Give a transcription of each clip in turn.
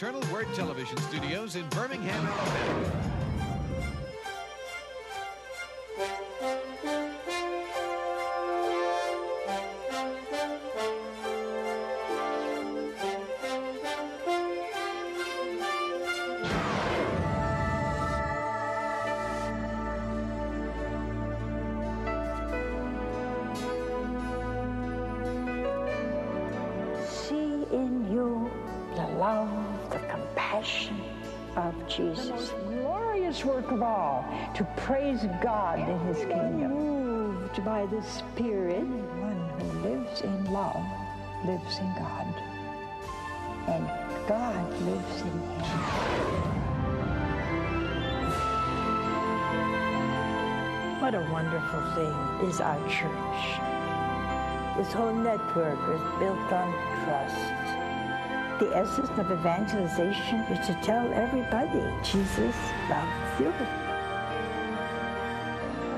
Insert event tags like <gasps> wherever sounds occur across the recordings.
Eternal Word Television Studios in Birmingham, Alabama. Praise God in His kingdom. Moved by the Spirit, one who lives in love lives in God, and God lives in him. What a wonderful thing is our church. This whole network is built on trust. The essence of evangelization is to tell everybody Jesus loves you.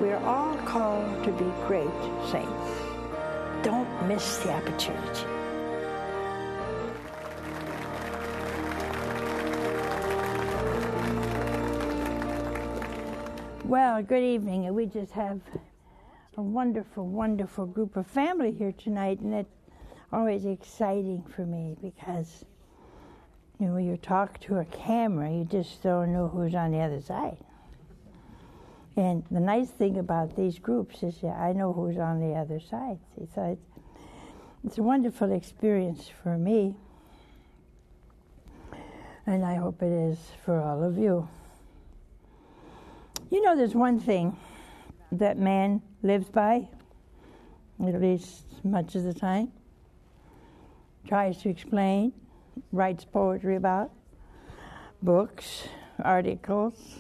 We are all called to be great saints. Don't miss the opportunity. Well, good evening. We just have a wonderful, wonderful group of family here tonight, and it's always exciting for me because you know when you talk to a camera, you just don't know who's on the other side. And the nice thing about these groups is that I know who's on the other side. See, so it's, it's a wonderful experience for me, and I hope it is for all of you. You know, there's one thing that man lives by, at least much of the time, tries to explain, writes poetry about, books, articles,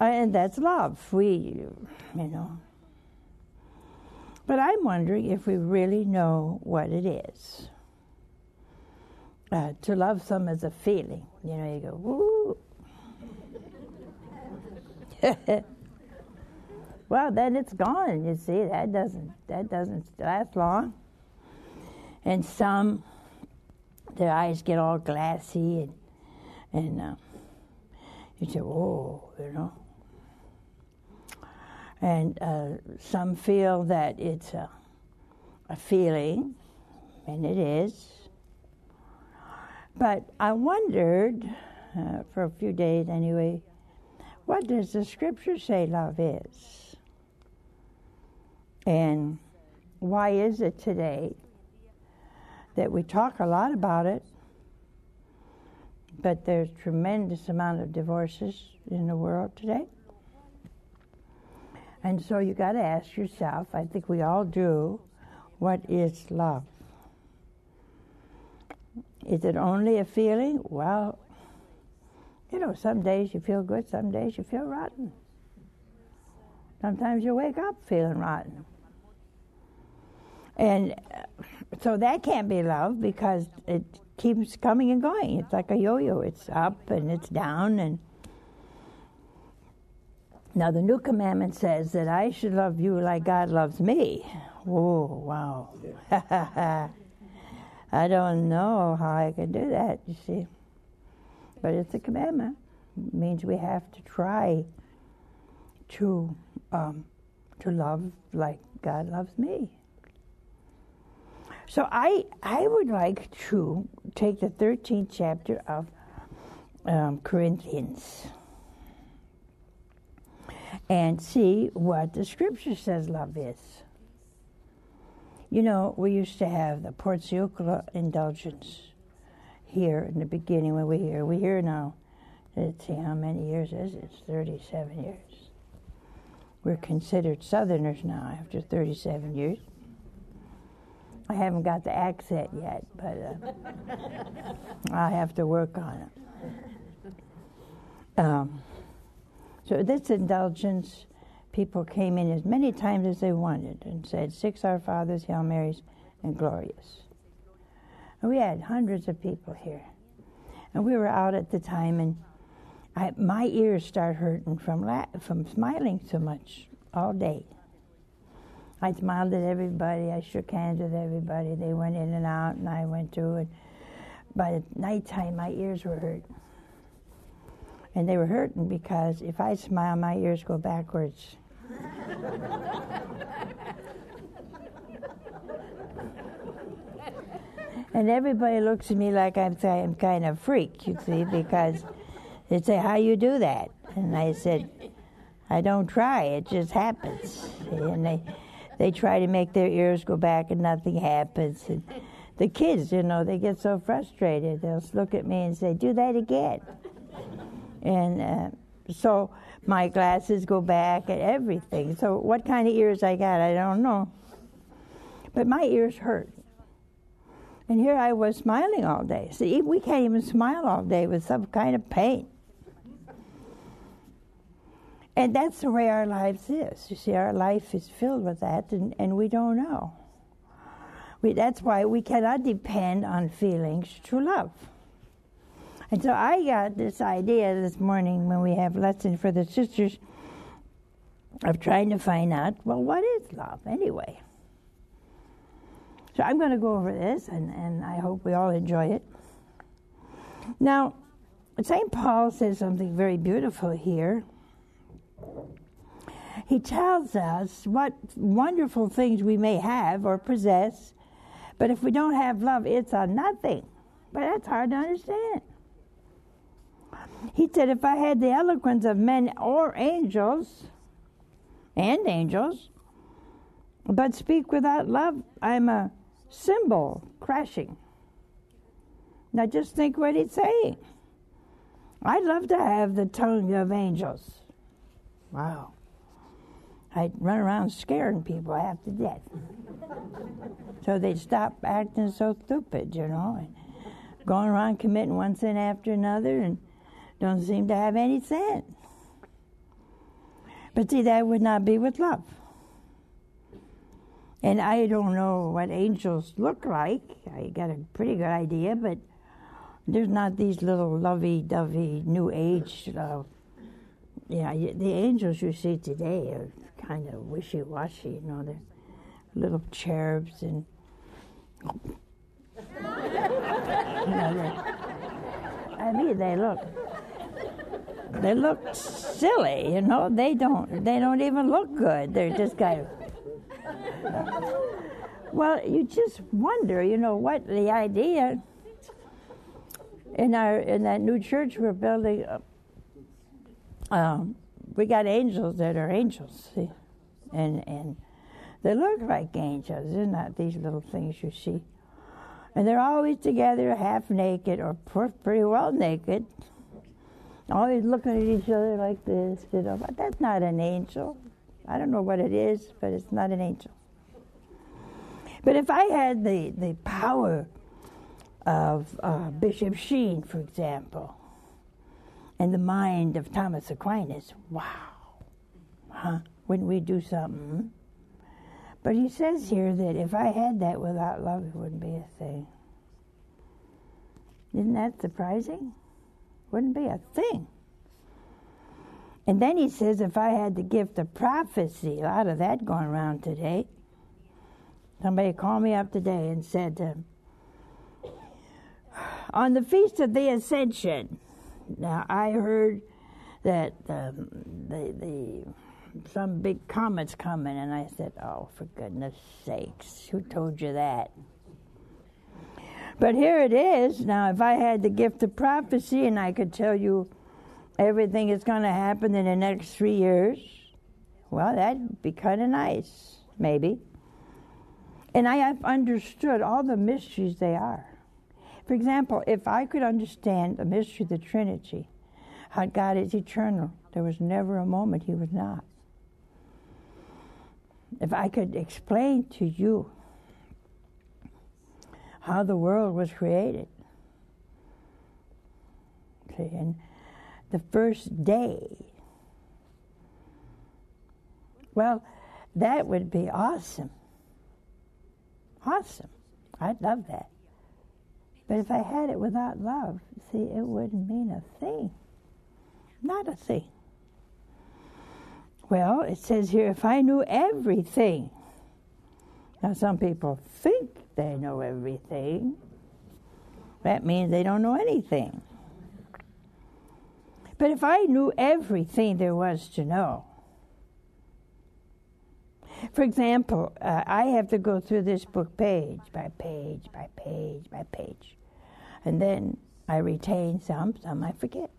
and that's love. We, you know. But I'm wondering if we really know what it is. Uh, to love some is a feeling. You know, you go, woo. <laughs> well, then it's gone. You see, that doesn't that doesn't last long. And some, their eyes get all glassy, and and uh, you say, "Whoa," you know. And uh, some feel that it's a, a feeling, and it is. But I wondered, uh, for a few days anyway, what does the scripture say love is? And why is it today that we talk a lot about it, but there's tremendous amount of divorces in the world today? And so you got to ask yourself, I think we all do, what is love? Is it only a feeling? Well, you know, some days you feel good, some days you feel rotten. Sometimes you wake up feeling rotten. And uh, so that can't be love because it keeps coming and going. It's like a yo yo, it's up and it's down. And now the new commandment says that I should love you like God loves me. Whoa, wow. <laughs> I don't know how I can do that, you see. But it's a commandment. It means we have to try to um, to love like God loves me. So I I would like to take the 13th chapter of um, Corinthians and see what the scripture says love is. You know, we used to have the Portiuncula indulgence here in the beginning when we hear. We hear now, let's see how many years is it? It's 37 years. We're considered Southerners now after 37 years. I haven't got the accent yet, but uh, <laughs> I have to work on it. Um, so this indulgence, people came in as many times as they wanted and said six Our Fathers, Hail Marys, and Glorious. And we had hundreds of people here. And we were out at the time, and I, my ears start hurting from la- from smiling so much all day. I smiled at everybody. I shook hands with everybody. They went in and out, and I went too. And by the nighttime, my ears were hurt. And they were hurting because if I smile, my ears go backwards. and everybody looks at me like I'm I'm kind of freak, you see, because they say, "How you do that?" And I said, "I don't try; it just happens." And they they try to make their ears go back, and nothing happens. And the kids, you know, they get so frustrated. They'll look at me and say, "Do that again." And uh, so my glasses go back and everything. So what kind of ears I got, I don't know. But my ears hurt. And here I was smiling all day. See, we can't even smile all day with some kind of pain. And that's the way our lives is. You see, our life is filled with that, and, and we don't know. We, that's why we cannot depend on feelings to love. And so I got this idea this morning when we have lesson for the sisters of trying to find out, well, what is love anyway? So I'm going to go over this, and, and I hope we all enjoy it. Now, St. Paul says something very beautiful here. He tells us what wonderful things we may have or possess, but if we don't have love, it's a nothing. But that's hard to understand. He said, If I had the eloquence of men or angels, and angels, but speak without love, I'm a cymbal crashing. Now just think what he's saying. I'd love to have the tongue of angels. Wow. I'd run around scaring people half to death. so they'd stop acting so stupid, you know, and going around committing one sin after another and don't seem to have any sense. But see, that would not be with love. And I don't know what angels look like. I got a pretty good idea, but there's not these little lovey-dovey new age. Uh, yeah, the angels you see today are kind of wishy-washy. You know, they're little cherubs and. <laughs> you know, I mean, they look they look silly, you know. They don't. They don't even look good. They're just kind of. Well, you just wonder, you know, what the idea in our in that new church we're building. Uh, um, we got angels that are angels, see? and and they look like angels. They're not these little things you see, and they're always together, half naked or pretty well naked always looking at each other like this, you know. But that's not an angel. I don't know what it is, but it's not an angel. But if I had the, the power of uh, Bishop Sheen, for example, and the mind of Thomas Aquinas, wow, huh? Wouldn't we do something? But he says here that if I had that without love, it wouldn't be a thing. Isn't that surprising? Wouldn't be a thing. And then he says, if I had the gift of prophecy, a lot of that going around today. Somebody called me up today and said, on the feast of the Ascension. Now I heard that um, the the some big comet's coming, and I said, "Oh, for goodness sakes, who told you that?" But here it is. Now, if I had the gift of prophecy and I could tell you everything that's going to happen in the next three years, well, that'd be kind of nice, maybe. And I have understood all the mysteries they are. For example, if I could understand the mystery of the Trinity, how God is eternal, there was never a moment He was not. If I could explain to you how the world was created. See, and the first day. Well, that would be awesome. Awesome. I'd love that. But if I had it without love, see, it wouldn't mean a thing. Not a thing. Well, it says here if I knew everything. Now, some people think they know everything. That means they don't know anything. But if I knew everything there was to know, for example, uh, I have to go through this book page by page by page by page. And then I retain some, some I forget.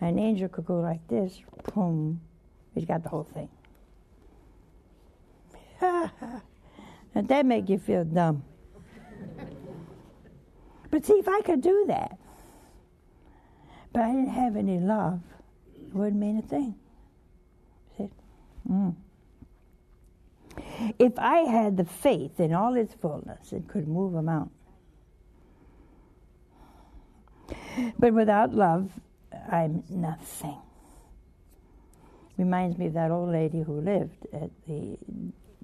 An angel could go like this, boom, he's got the whole thing. <laughs> and that make you feel dumb. But see, if I could do that, but I didn't have any love, it wouldn't mean a thing. See? Mm. If I had the faith in all its fullness, it could move a mountain. But without love, I'm nothing. Reminds me of that old lady who lived at the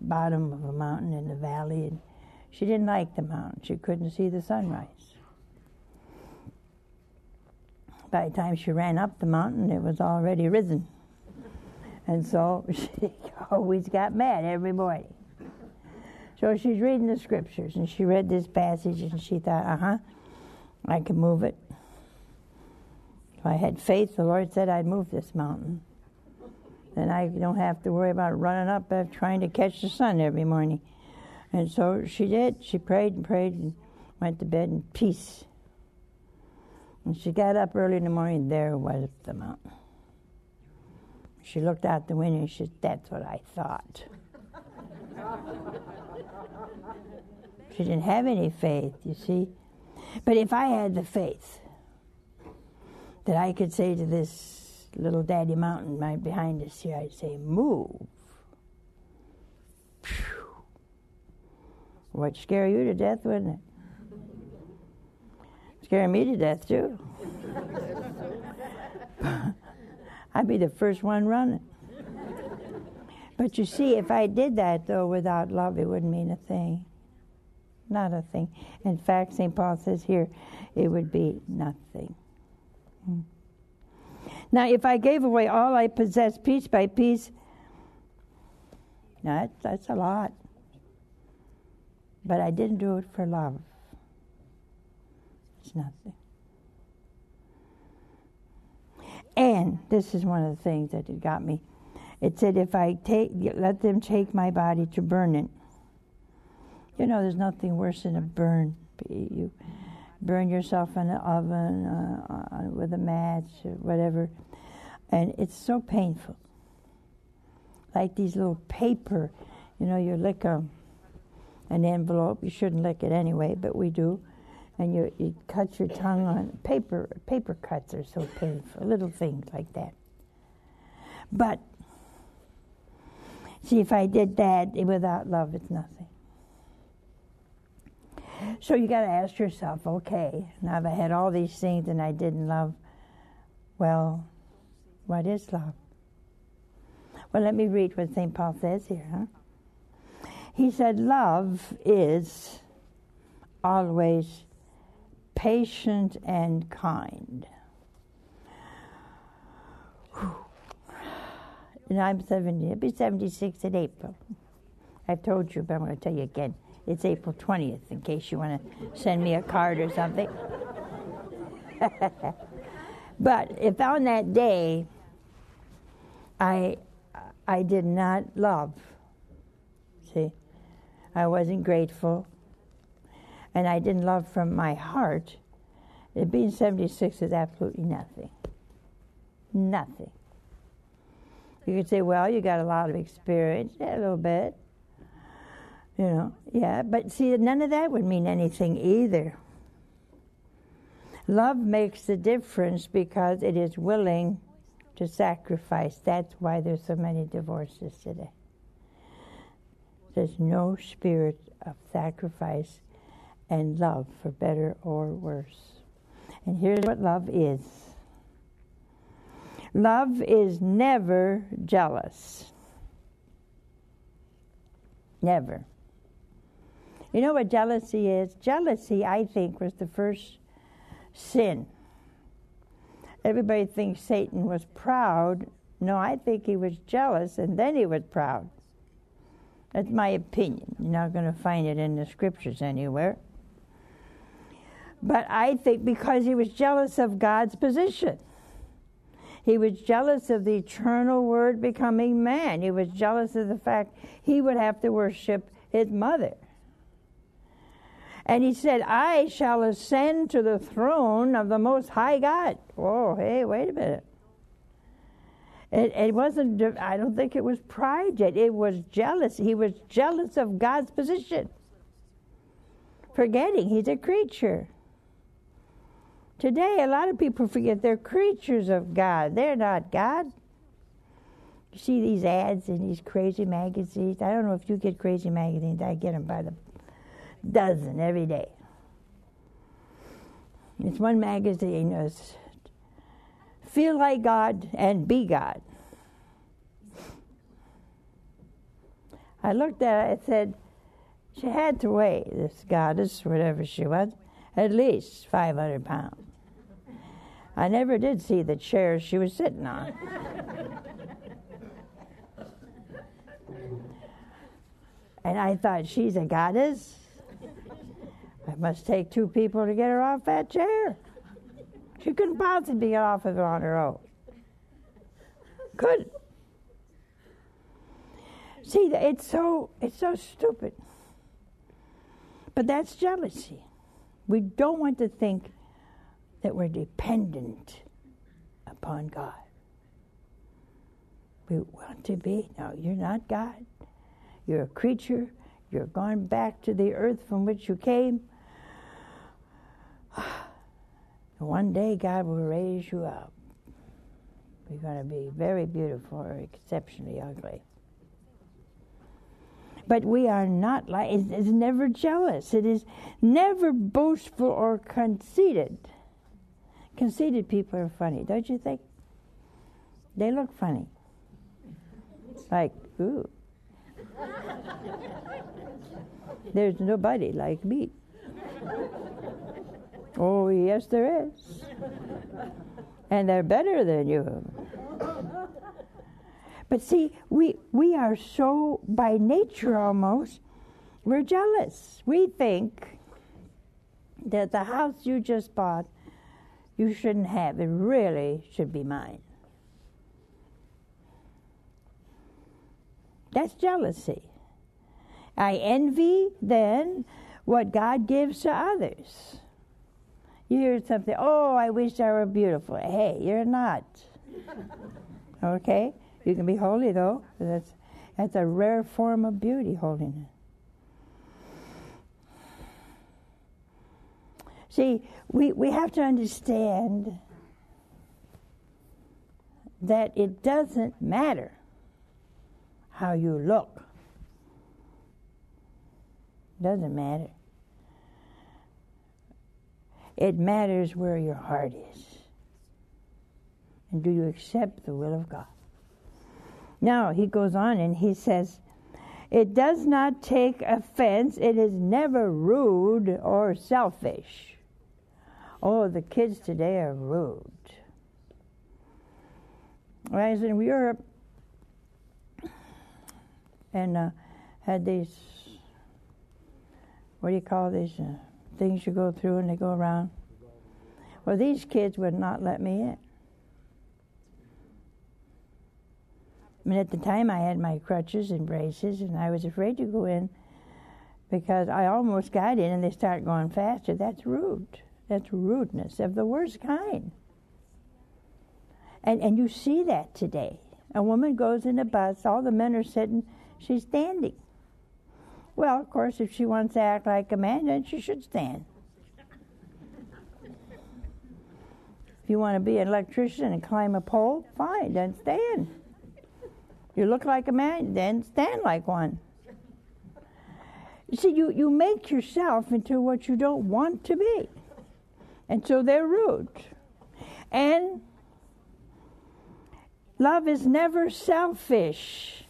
bottom of a mountain in the valley, and she didn't like the mountain. She couldn't see the sunrise. By the time she ran up the mountain, it was already risen. And so <laughs> she always got mad every morning. So she's reading the scriptures, and she read this passage, and she thought, uh huh, I can move it. If I had faith, the Lord said I'd move this mountain. Then I don't have to worry about running up uh, trying to catch the sun every morning. And so she did. She prayed and prayed and went to bed in peace. And she got up early in the morning, there was the mountain. She looked out the window and she said, That's what I thought. she didn't have any faith, you see. But if I had the faith that I could say to this little daddy mountain right behind us here, I'd say, Move. Would scare you to death, wouldn't it? Scare me to death, too. <laughs> I'd be the first one running. But you see, if I did that, though, without love, it wouldn't mean a thing. Not a thing. In fact, St. Paul says here, it would be nothing. Hmm. Now, if I gave away all I possess piece by piece, that's, that's a lot. But I didn't do it for love. It's nothing. And this is one of the things that it got me. It said, if I take, let them take my body to burn it. You know, there's nothing worse than a burn. You burn yourself in an oven uh, uh, with a match or whatever, and it's so painful. Like these little paper, you know, you lick a, an envelope. You shouldn't lick it anyway, but we do and you, you cut your tongue on paper. Paper cuts are so painful, little things like that. But see, if I did that without love, it's nothing. So you got to ask yourself, okay, now I've had all these things and I didn't love. Well, what is love? Well, let me read what St. Paul says here. Huh? He said, Love is always patient and kind. And I'm 70, I'll be 76 in April. I've told you, but I'm going to tell you again. It's April 20th, in case you want to send me a card or something. <laughs> but if on that day I, I did not love, see, I wasn't grateful, and I didn't love from my heart, it being 76 is absolutely nothing. Nothing. You could say, well, you got a lot of experience. Yeah, a little bit. You know, yeah, but see, none of that would mean anything either. Love makes the difference because it is willing to sacrifice. That's why there's so many divorces today. There's no spirit of sacrifice and love for better or worse. And here's what love is love is never jealous. Never. You know what jealousy is? Jealousy, I think, was the first sin. Everybody thinks Satan was proud. No, I think he was jealous and then he was proud. That's my opinion. You're not going to find it in the scriptures anywhere. But I think because he was jealous of God's position. He was jealous of the eternal Word becoming man. He was jealous of the fact he would have to worship his mother. And he said, I shall ascend to the throne of the Most High God. Whoa, hey, wait a minute. It, it wasn't, I don't think it was pride yet. It was jealousy. He was jealous of God's position, forgetting he's a creature. Today, a lot of people forget they're creatures of God. They're not God. You see these ads in these crazy magazines. I don't know if you get crazy magazines. I get them by the dozen every day. It's one magazine is feel like God and be God. I looked at it, I said, she had to weigh, this goddess, whatever she was, at least 500 pounds. I never did see the chair she was sitting on. and I thought, she's a goddess? It must take two people to get her off that chair. She couldn't possibly get off of it on her own. Couldn't. See, that it's so it's so stupid. But that's jealousy. We don't want to think that we're dependent upon God. We want to be. No, you're not God. You're a creature. You're gone back to the earth from which you came. <sighs> One day God will raise you up. You're going to be very beautiful or exceptionally ugly. But we are not like, it's never jealous. It is never boastful or conceited. Conceited people are funny, don't you think? They look funny. Like, ooh. There's nobody like me. Oh, yes, there is. And they're better than you. But see, we, we are so, by nature almost, we're jealous. We think that the house you just bought, you shouldn't have. It really should be mine. That's jealousy. I envy then what God gives to others. You hear something, oh, I wish I were beautiful. Hey, you're not. <laughs> okay? You can be holy though. That's that's a rare form of beauty, holiness. See, we, we have to understand that it doesn't matter how you look. Doesn't matter. It matters where your heart is. And do you accept the will of God? Now, he goes on and he says, It does not take offense, it is never rude or selfish. Oh, the kids today are rude. I was in Europe and uh, had these, what do you call these? Uh, things you go through and they go around. Well, these kids would not let me in. I mean, at the time I had my crutches and braces, and I was afraid to go in because I almost got in and they start going faster. That's rude. That's rudeness of the worst kind. And, and you see that today. A woman goes in a bus, all the men are sitting, she's standing. Well, of course, if she wants to act like a man, then she should stand. if you want to be an electrician and climb a pole, fine, then stand. You look like a man, then stand like one. See, you, you make yourself into what you don't want to be. And so they're rude. And love is never selfish.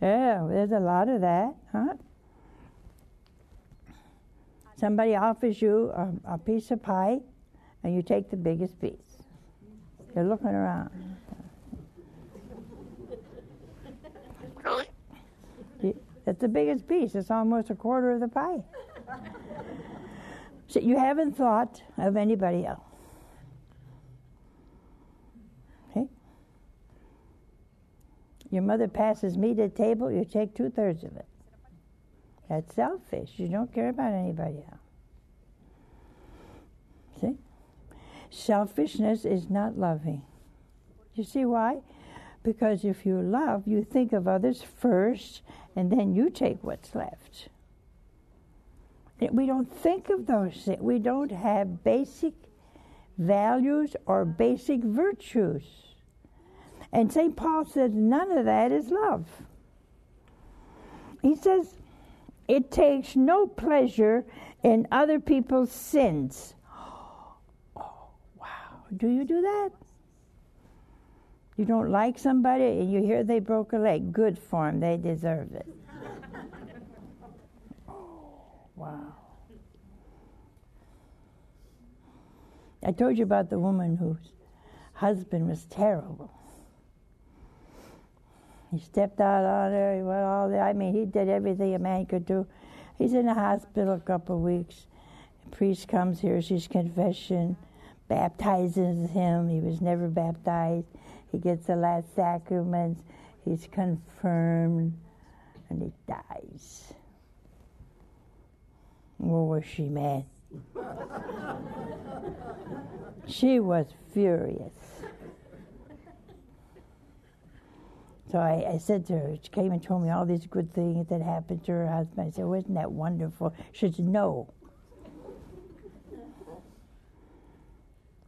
Yeah, there's a lot of that, huh? Somebody offers you a, a piece of pie, and you take the biggest piece. You're looking around. It's the biggest piece. It's almost a quarter of the pie. So you haven't thought of anybody else. Okay? Your mother passes at the table, you take two thirds of it. That's selfish. You don't care about anybody else. See? Selfishness is not loving. You see why? Because if you love, you think of others first, and then you take what's left. We don't think of those things. We don't have basic values or basic virtues. And St. Paul says none of that is love. He says it takes no pleasure in other people's sins. <gasps> Oh, wow. Do you do that? You don't like somebody and you hear they broke a leg. Good for them. They deserve it. Wow. I told you about the woman whose husband was terrible. He stepped out on her. He went all there. I mean, he did everything a man could do. He's in the hospital a couple of weeks. The priest comes here. She's confession, baptizes him. He was never baptized. He gets the last sacraments. He's confirmed, and he dies. Well, was she mad? she was furious. So I, I, said to her, she came and told me all these good things that happened to her husband. I said, Wasn't that wonderful? She said, No.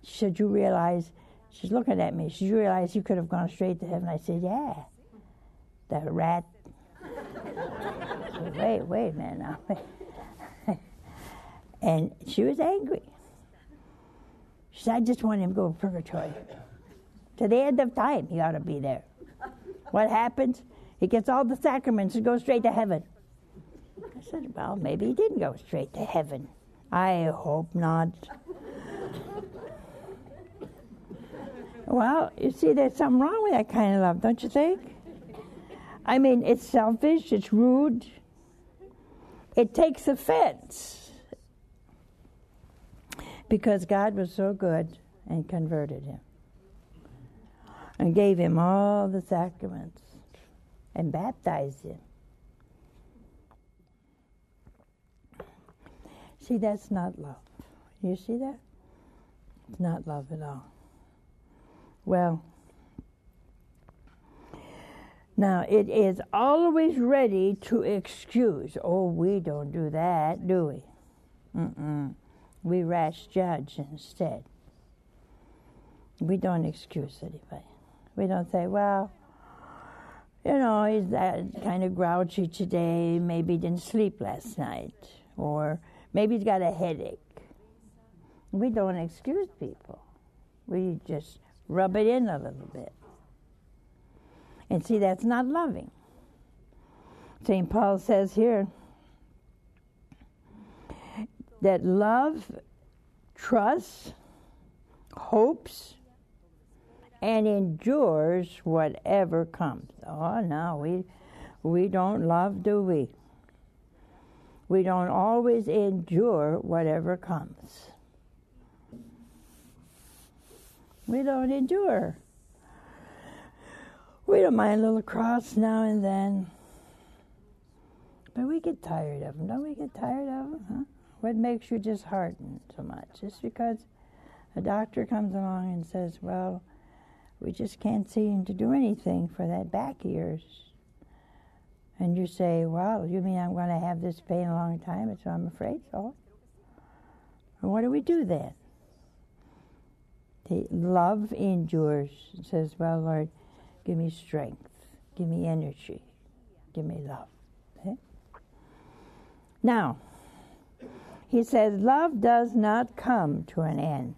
She said, You realize, she's looking at me, she realized you could have gone straight to heaven. I said, Yeah. That rat. <laughs> said, wait, wait a minute now. <laughs> And she was angry. She said, I just want him to go to purgatory. To the end of time, he ought to be there. What happens? He gets all the sacraments and goes straight to heaven. I said, Well, maybe he didn't go straight to heaven. I hope not. well, you see, there's something wrong with that kind of love, don't you think? I mean, it's selfish, it's rude, it takes offense because God was so good and converted him and gave him all the sacraments and baptized him. See, that's not love. You see that? It's not love at all. Well, now it is always ready to excuse. Oh, we don't do that, do we? Mm-mm we rash judge instead. We don't excuse anybody. We don't say, well, you know, he's that kind of grouchy today, maybe he didn't sleep last night, or maybe he's got a headache. We don't excuse people. We just rub it in a little bit. And see, that's not loving. St. Paul says here, that love trusts, hopes, and endures whatever comes. Oh no, we we don't love, do we? We don't always endure whatever comes. We don't endure. We don't mind a little cross now and then. But we get tired of them. Don't we get tired of them? Huh? What makes you disheartened so much? Just because a doctor comes along and says, well, we just can't seem to do anything for that back of yours. And you say, well, you mean I'm going to have this pain a long time, And so I'm afraid so. And what do we do then? The love endures and says, well, Lord, give me strength, give me energy, give me love. Okay? Now, he says, Love does not come to an end.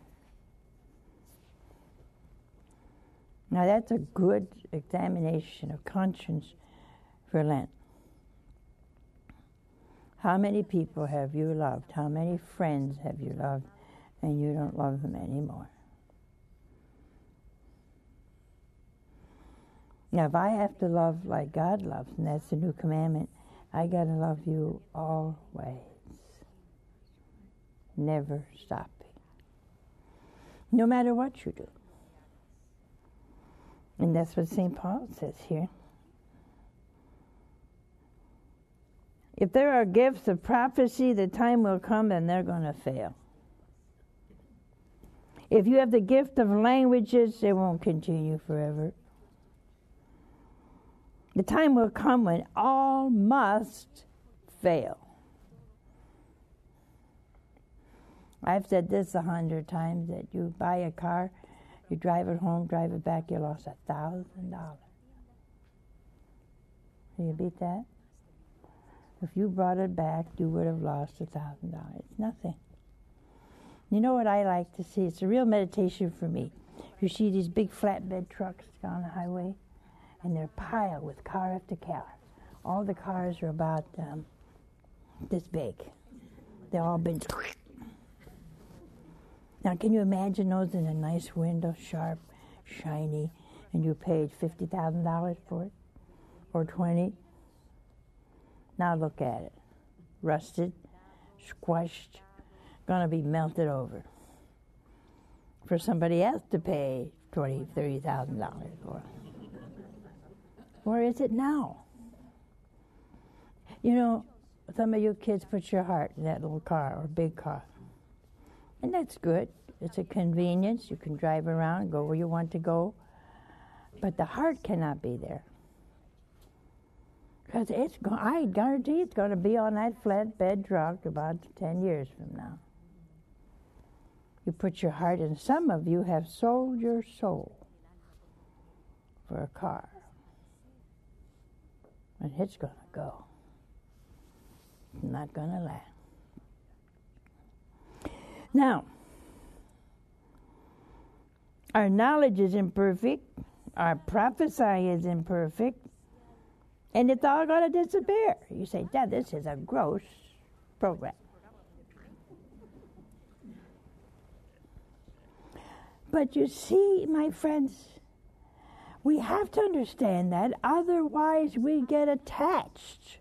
Now, that's a good examination of conscience for Lent. How many people have you loved? How many friends have you loved and you don't love them anymore? Now, if I have to love like God loves, and that's the new commandment, I got to love you always. Never stopping. No matter what you do. And that's what St. Paul says here. If there are gifts of prophecy, the time will come and they're going to fail. If you have the gift of languages, it won't continue forever. The time will come when all must fail. I've said this a hundred times that you buy a car, you drive it home, drive it back, you lost a thousand dollars. Can you beat that? If you brought it back, you would have lost a thousand dollars. It's nothing. You know what I like to see? It's a real meditation for me. You see these big flatbed trucks on the highway, and they're piled with car after car. All the cars are about um, this big. They've all been. Now, can you imagine those in a nice window, sharp, shiny, and you paid fifty thousand dollars for it, or twenty? Now look at it, rusted, squashed, to be melted over for somebody else to pay twenty, thirty thousand dollars for. Where is it now? You know, some of you kids put your heart in that little car or big car. And that's good. It's a convenience. You can drive around, go where you want to go. But the heart cannot be there. Because it's, go- I guarantee it's going to be on that flatbed truck about 10 years from now. You put your heart in. Some of you have sold your soul for a car. And it's going to go. It's not going to last. Now, our knowledge is imperfect, our prophesying is imperfect, and it's all going to disappear. You say, Dad, this is a gross program. But you see, my friends, we have to understand that, otherwise, we get attached.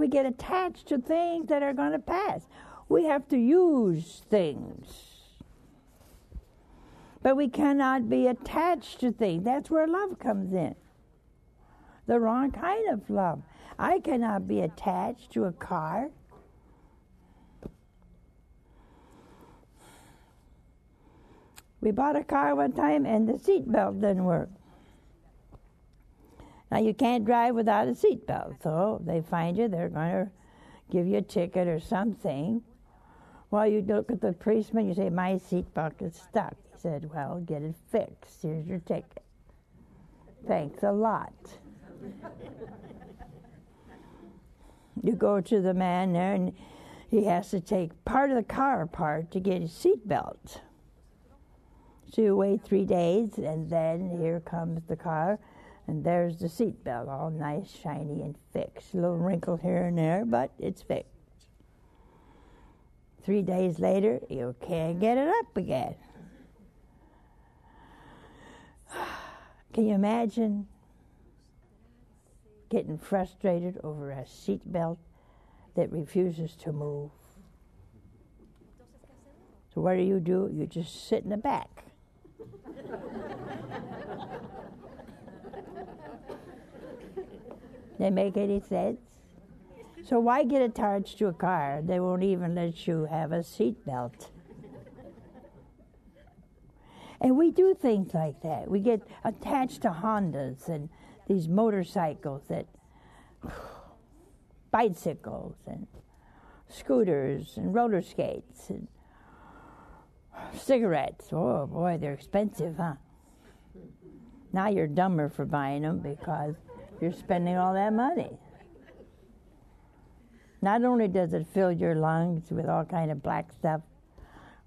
We get attached to things that are going to pass. We have to use things. But we cannot be attached to things. That's where love comes in. The wrong kind of love. I cannot be attached to a car. We bought a car one time and the seatbelt didn't work. Now you can't drive without a seatbelt, so they find you, they're going to give you a ticket or something. Well, you look at the policeman, you say, My seatbelt is stuck. He said, Well, get it fixed. Here's your ticket. Thanks a lot. <laughs> you go to the man there, and he has to take part of the car apart to get his seatbelt. So you wait three days, and then here comes the car, and there's the seatbelt, all nice, shiny, and fixed. A little wrinkle here and there, but it's fixed. Three days later, you can't get it up again. <sighs> Can you imagine getting frustrated over a seatbelt that refuses to move? So, what do you do? You just sit in the back. <laughs> they make any sense? So why get attached to a car? They won't even let you have a seatbelt. and we do things like that. We get attached to Hondas and these motorcycles that <sighs> bicycles and scooters and roller skates and cigarettes. Oh boy, they're expensive, huh? Now you're dumber for buying them because you're spending all that money. Not only does it fill your lungs with all kind of black stuff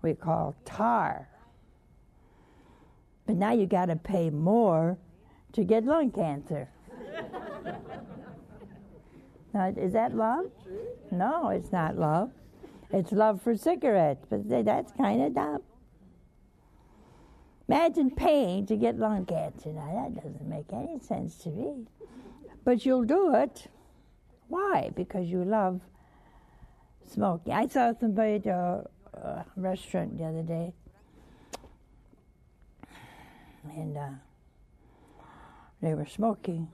we call tar, but now you got to pay more to get lung cancer. <laughs> now, is that love? No, it's not love. It's love for cigarettes, but that's kind of dumb. Imagine paying to get lung cancer. Now, that doesn't make any sense to me. But you'll do it. Why? Because you love smoking. I saw somebody at a, a restaurant the other day, and uh, they were smoking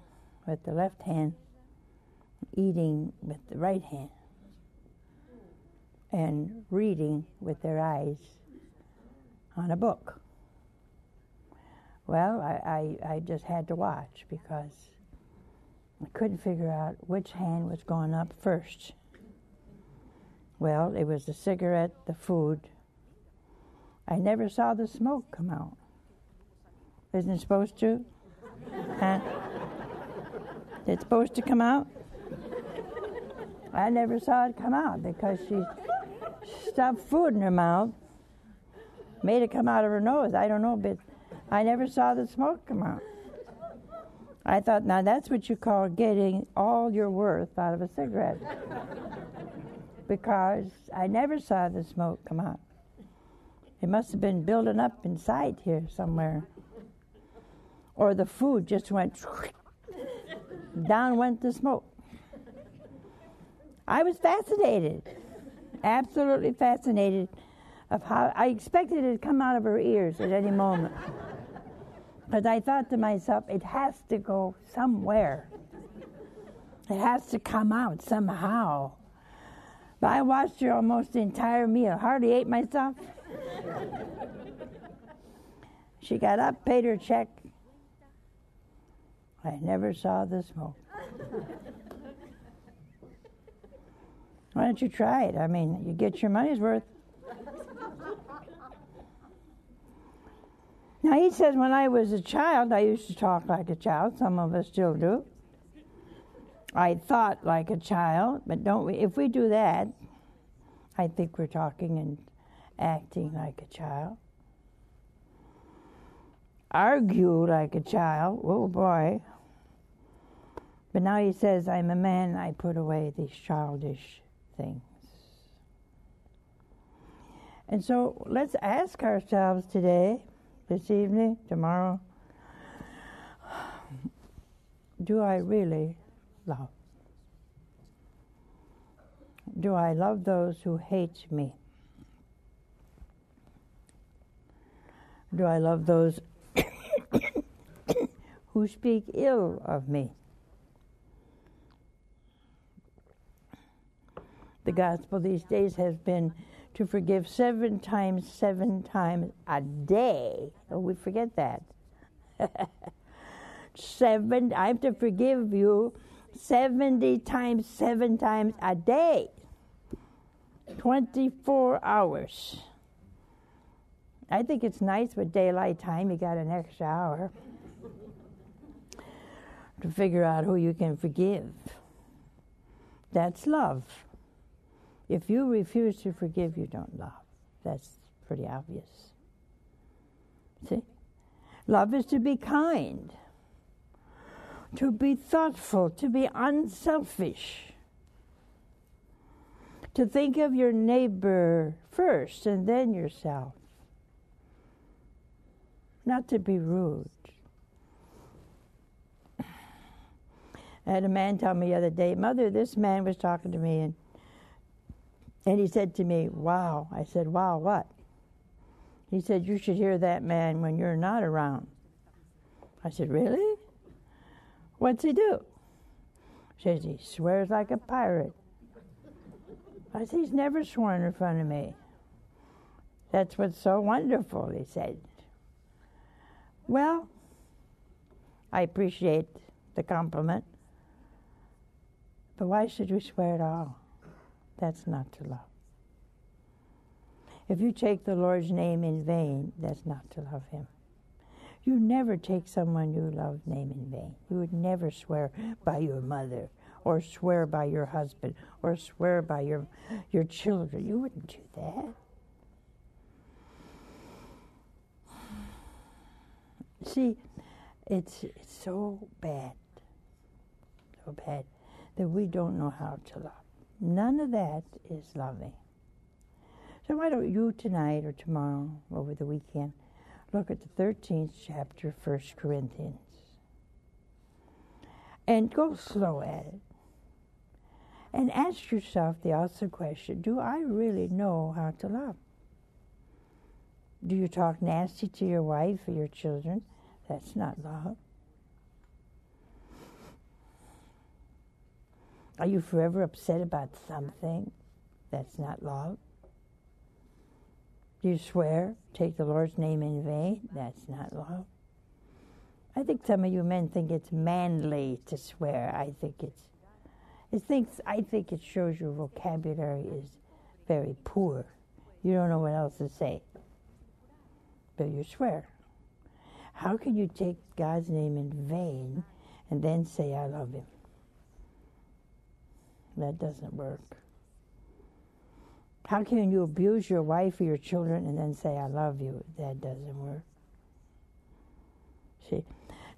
with the left hand, eating with the right hand, and reading with their eyes on a book. Well, I, I, I just had to watch because I couldn't figure out which hand was going up first. Well, it was the cigarette, the food. I never saw the smoke come out. Isn't it supposed to? huh? It's supposed to come out? I never saw it come out because she stuffed food in her mouth, made it come out of her nose. I don't know, but I never saw the smoke come out. I thought, now that's what you call getting all your worth out of a cigarette. because I never saw the smoke come out. It must have been building up inside here somewhere. Or the food just went <laughs> down went the smoke. I was fascinated, absolutely fascinated of how I expected it to come out of her ears at any moment. But I thought to myself, it has to go somewhere. It has to come out somehow. But I watched her almost the entire meal, hardly ate myself. <laughs> she got up, paid her check. I never saw the smoke. Why don't you try it? I mean, you get your money's worth. Now, he says, when I was a child, I used to talk like a child. Some of us still do. I thought like a child, but don't we? If we do that, I think we're talking and acting like a child. Argue like a child. Oh boy. But now he says, I'm a man, I put away these childish things. And so let's ask ourselves today this evening, tomorrow, do I really love? Do I love those who hate me? Do I love those <coughs> who speak ill of me? The gospel these days has been to forgive seven times, seven times a day. Oh, we forget that. <laughs> seven, I have to forgive you 70 times, seven times a day. 24 hours. I think it's nice with daylight time, you got an extra hour to figure out who you can forgive. That's love. If you refuse to forgive, you don't love. That's pretty obvious. See? Love is to be kind, to be thoughtful, to be unselfish, to think of your neighbor first and then yourself, not to be rude. I had a man tell me the other day, Mother, this man was talking to me and and he said to me, Wow. I said, Wow, what? He said, You should hear that man when you're not around. I said, Really? What's he do? He says, He swears like a pirate. I said, He's never sworn in front of me. That's what's so wonderful, he said. Well, I appreciate the compliment, but why should we swear at all? That's not to love. If you take the Lord's name in vain, that's not to love Him. You never take someone you love's name in vain. You would never swear by your mother, or swear by your husband, or swear by your, your children. You wouldn't do that. See, it's, it's so bad, so bad that we don't know how to love. None of that is loving. So why don't you tonight or tomorrow, over the weekend, look at the 13th chapter, 1 Corinthians, and go slow at it. And ask yourself the also question Do I really know how to love? Do you talk nasty to your wife or your children? That's not love. Are you forever upset about something? That's not love. Do you swear, take the Lord's name in vain? That's not love. I think some of you men think it's manly to swear. I think it's it thinks I think it shows your vocabulary is very poor. You don't know what else to say. But you swear. How can you take God's name in vain and then say I love him? That doesn't work. How can you abuse your wife or your children and then say I love you? That doesn't work. See?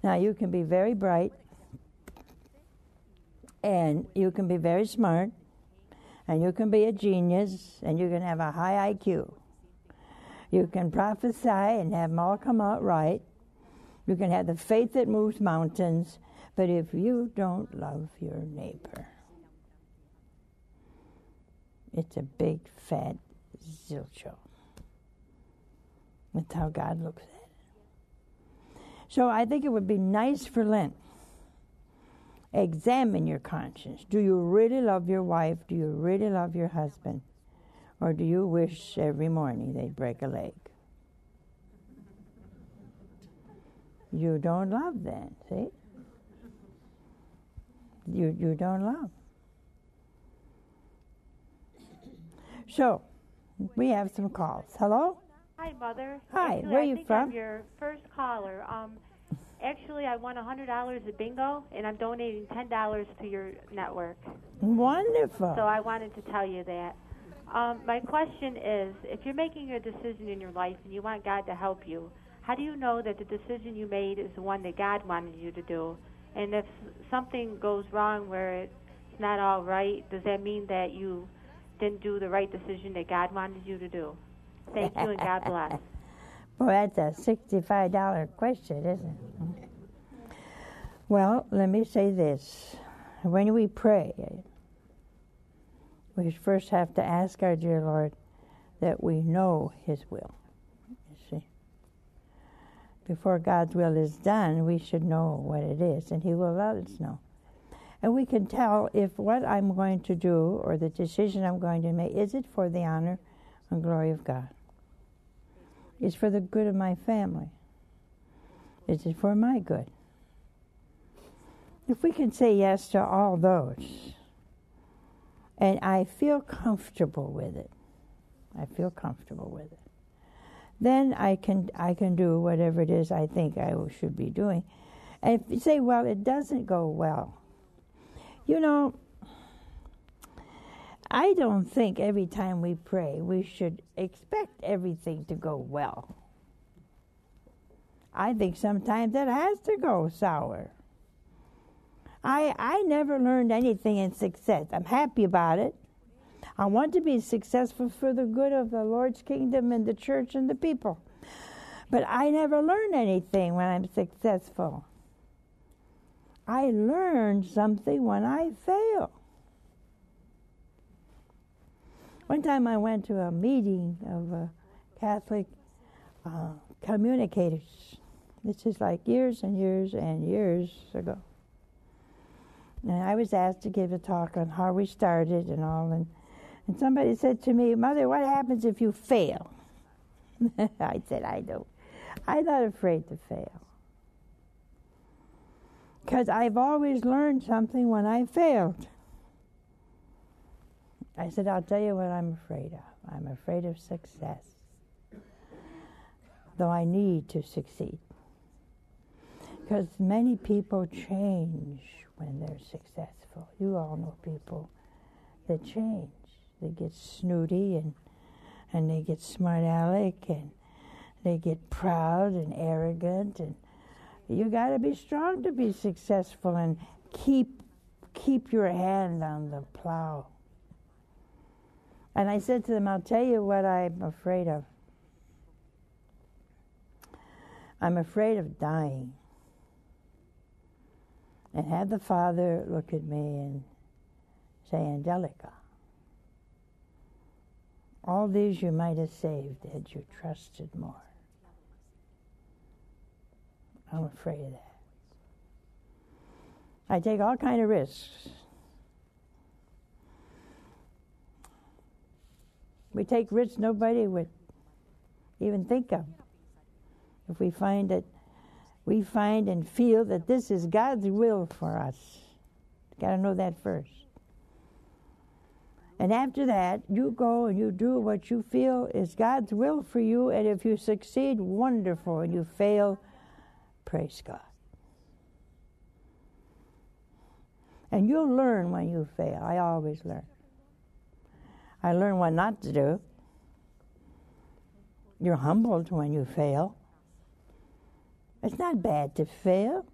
Now you can be very bright and you can be very smart and you can be a genius and you can have a high IQ. You can prophesy and have them all come out right. You can have the faith that moves mountains, but if you don't love your neighbor, it's a big fat zilcho. That's how God looks at it. So I think it would be nice for Lent. Examine your conscience. Do you really love your wife? Do you really love your husband? Or do you wish every morning they'd break a leg? You don't love then, see? You, you don't love. So, we have some calls. Hello? Hi, Mother. Hi, actually, where are you from? I'm your first caller. Um, actually, I won a hundred dollars at bingo, and I'm donating ten dollars to your network. Wonderful. So I wanted to tell you that. Um, my question is, if you're making a decision in your life and you want God to help you, how do you know that the decision you made is the one that God wanted you to do? And if something goes wrong where it's not all right, does that mean that you didn't do the right decision that God wanted you to do? Thank you, and God <laughs> bless. Boy, that's a $65 question, isn't it? Well, let me say this. When we pray, we first have to ask our dear Lord that we know His will. You see? Before God's will is done, we should know what it is, and He will let us know. And we can tell if what I'm going to do or the decision I'm going to make is it for the honor and glory of God? Is for the good of my family? Is it for my good? If we can say yes to all those, and I feel comfortable with it, I feel comfortable with it, then I can I can do whatever it is I think I should be doing. And if you say, well, it doesn't go well, you know, I don't think every time we pray we should expect everything to go well. I think sometimes it has to go sour. I I never learned anything in success. I'm happy about it. I want to be successful for the good of the Lord's kingdom and the church and the people. But I never learn anything when I'm successful. I learn something when I fail. One time I went to a meeting of uh, Catholic uh, communicators. This is like years and years and years ago. And I was asked to give a talk on how we started and all. And, and somebody said to me, Mother, what happens if you fail? <laughs> I said, I don't. I'm not afraid to fail. Because I've always learned something when I failed. I said, I'll tell you what I'm afraid of. I'm afraid of success. Though I need to succeed. Because many people change when they're successful. You all know people that change. They get snooty and and they get smart aleck and they get proud and arrogant and you got to be strong to be successful and keep keep your hand on the plow. And I said to them, I'll tell you what I'm afraid of. I'm afraid of dying. And have the Father look at me and say Angelica. All these you might have saved had you trusted more. I'm afraid of that. I take all kind of risks. We take risks nobody would even think of. If we find that we find and feel that this is God's will for us. Got to know that first. And after that, you go and you do what you feel is God's will for you. And if you succeed, wonderful. And you fail, praise God. And you'll learn when you fail. I always learn. I learn what not to do. You're humbled when you fail. It's not bad to fail.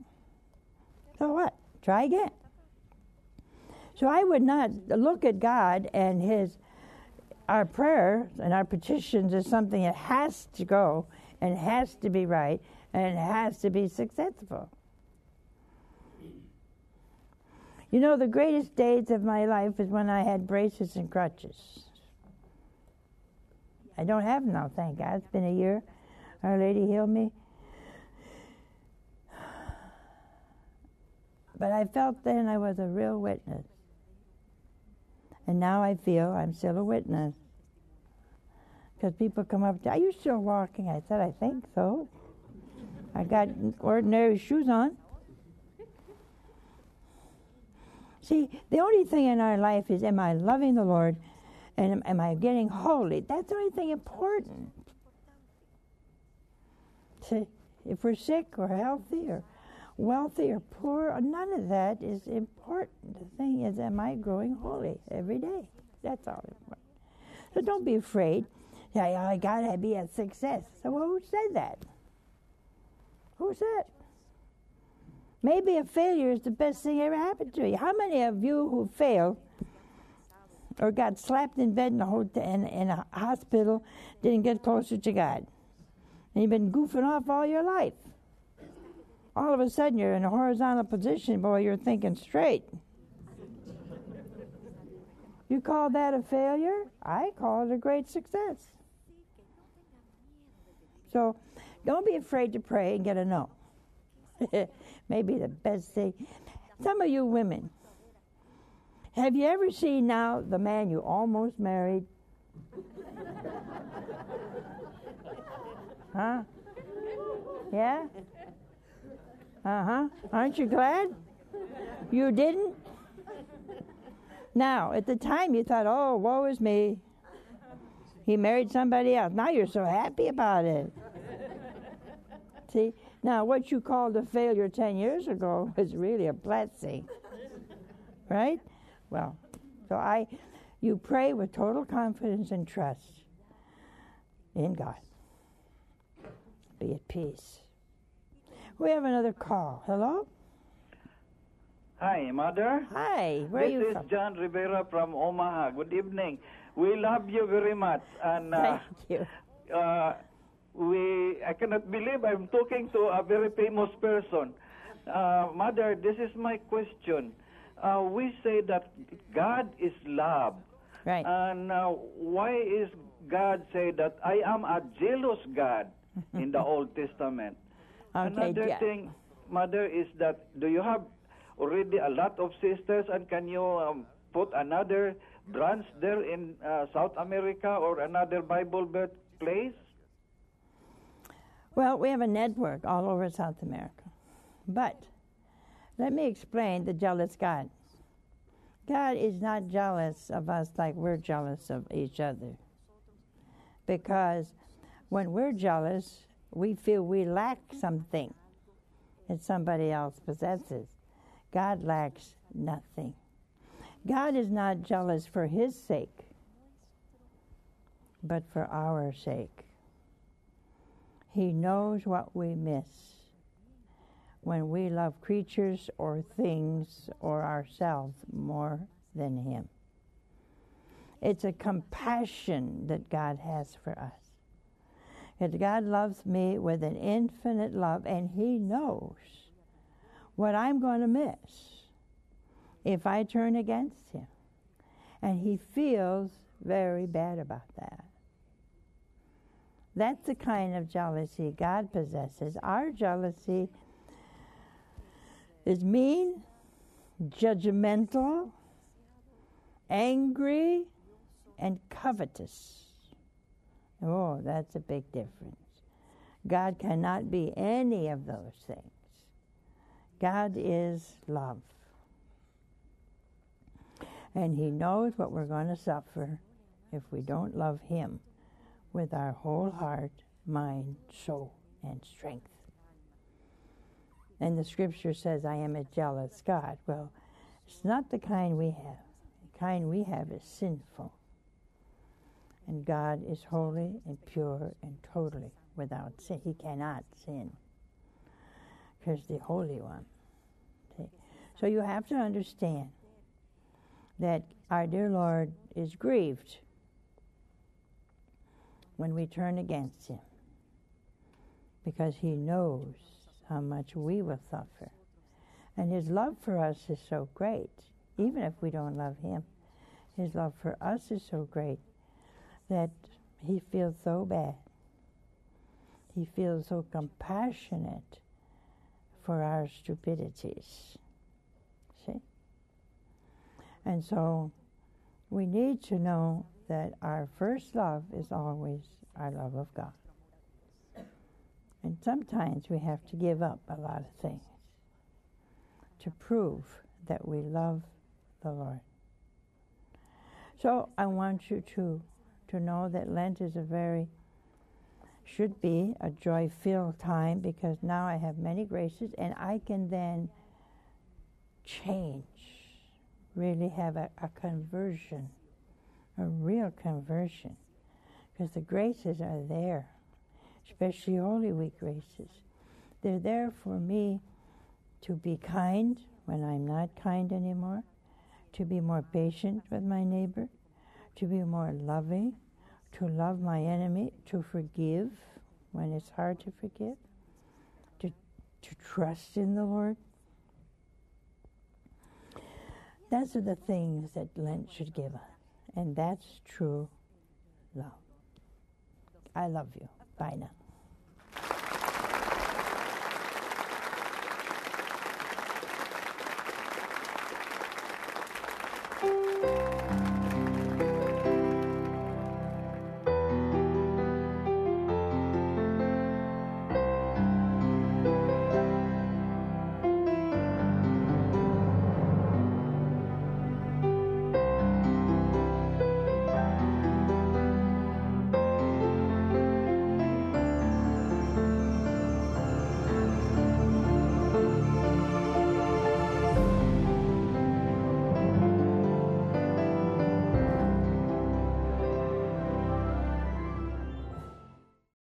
So what? Try again. So I would not look at God and His our prayer and our petitions as something that has to go and has to be right and it has to be successful. You know, the greatest days of my life is when I had braces and crutches. I don't have now, thank God. It's been a year. Our Lady healed me. But I felt then I was a real witness. And now I feel I'm still a witness. Because people come up to, are you still walking? I said, I think so. I got ordinary shoes on. See, the only thing in our life is am I loving the Lord and am, am I getting holy? That's the only thing important. See, if we're sick or healthy or wealthy or poor, none of that is important. The thing is, am I growing holy every day? That's all important. So don't be afraid. Oh, I gotta be a success. So who said that? Who that? Maybe a failure is the best thing ever happened to you. How many of you who failed or got slapped in bed in a, hotel, in, in a hospital didn't get closer to God? And you've been goofing off all your life. All of a sudden, you're in a horizontal position, boy, you're thinking straight. You call that a failure? I call it a great success. So don't be afraid to pray and get a no. <laughs> Maybe the best thing. Some of you women, have you ever seen now the man you almost married? <laughs> huh? Yeah? Uh huh. Aren't you glad? You didn't? Now, at the time you thought, oh, woe is me. He married somebody else. Now you're so happy about it. See? Now, what you called a failure 10 years ago <laughs> was really a blessing. <laughs> right? Well, so I, you pray with total confidence and trust in God. Be at peace. We have another call. Hello? Hi, Mother. Hi, where this are you This is from? John Rivera from Omaha. Good evening. We love you very much, and uh, Thank you. uh, we I cannot believe I'm talking to a very famous person. Uh, Mother, this is my question. Uh, we say that God is love, Right. and uh, why is God say that I am a jealous God <laughs> in the Old Testament? Okay, Another yeah. thing, Mother, is that do you have already a lot of sisters, and can you um, put another branch there in uh, South America or another Bible birthplace? Well, we have a network all over South America. But let me explain the jealous God. God is not jealous of us like we're jealous of each other. Because when we're jealous, we feel we lack something that somebody else possesses. God lacks nothing. God is not jealous for his sake, but for our sake. He knows what we miss when we love creatures or things or ourselves more than Him. It's a compassion that God has for us. That God loves me with an infinite love, and He knows what I'm going to miss if I turn against Him. And he feels very bad about that. That's the kind of jealousy God possesses. Our jealousy is mean, judgmental, angry, and covetous. Oh, that's a big difference. God cannot be any of those things. God is love. And He knows what we're going to suffer if we don't love Him with our whole heart, mind, soul, and strength. And the scripture says, I am a jealous God. Well, it's not the kind we have. The kind we have is sinful. And God is holy and pure and totally without sin. He cannot sin because the Holy One. See? So you have to understand that our dear Lord is grieved when we turn against Him because He knows how much we will suffer. And His love for us is so great, even if we don't love Him. His love for us is so great that He feels so bad. He feels so compassionate for our stupidities. See? And so we need to know that our first love is always our love of God. And sometimes we have to give up a lot of things to prove that we love the Lord. So I want you to, to know that Lent is a very, should be a joy filled time because now I have many graces and I can then change, really have a, a conversion, a real conversion, because the graces are there especially Holy Week graces. They're there for me to be kind when I'm not kind anymore, to be more patient with my neighbor, to be more loving, to love my enemy, to forgive when it's hard to forgive, to, to trust in the Lord. Those are the things that Lent should give us, and that's true love. I love you. Bye now. Música